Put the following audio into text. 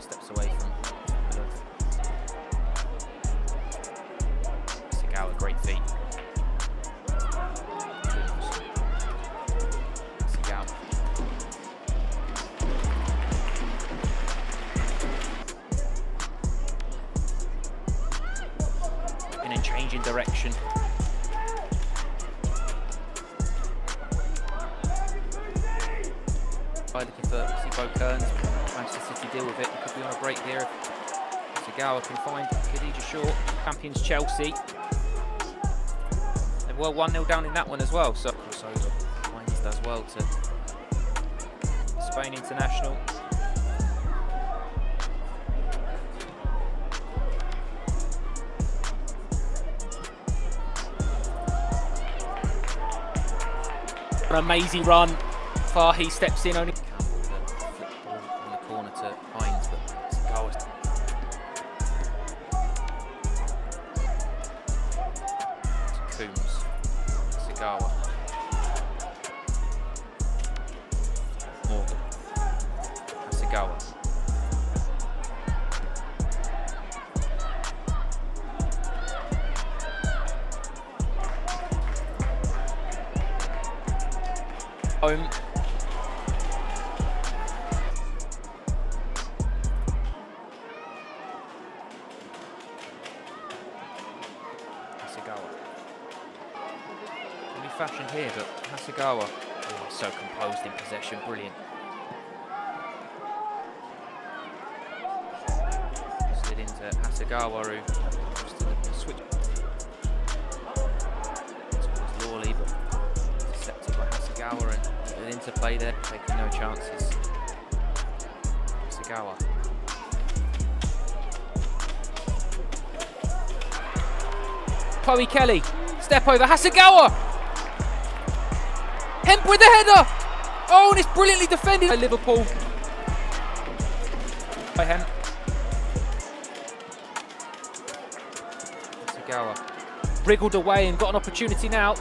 steps away from. Sagawa, great feet. And then changing direction. By looking for Sipo Kearns. Manchester City deal with it. He could be on a break here. Sagawa can find Khadija Shaw, champions Chelsea. They were 1 0 down in that one as well. So crossover. Wines does well to Spain international. An amazing run. Fahey steps in only. Coombs. Sagawa. Morgan. Sagawa. Home. Hasegawa. Fashioned here, but Hasegawa, oh, so composed in possession, brilliant. Slid into Hasegawa, who towards Lawley, but intercepted by Hasegawa and an interplay there, taking no chances. Hasegawa. Chloe Kelly. Step over. Hasegawa. Hemp with the header. Oh, and it's brilliantly defended by Liverpool. By Hemp. Hasegawa. Wriggled away and got an opportunity now.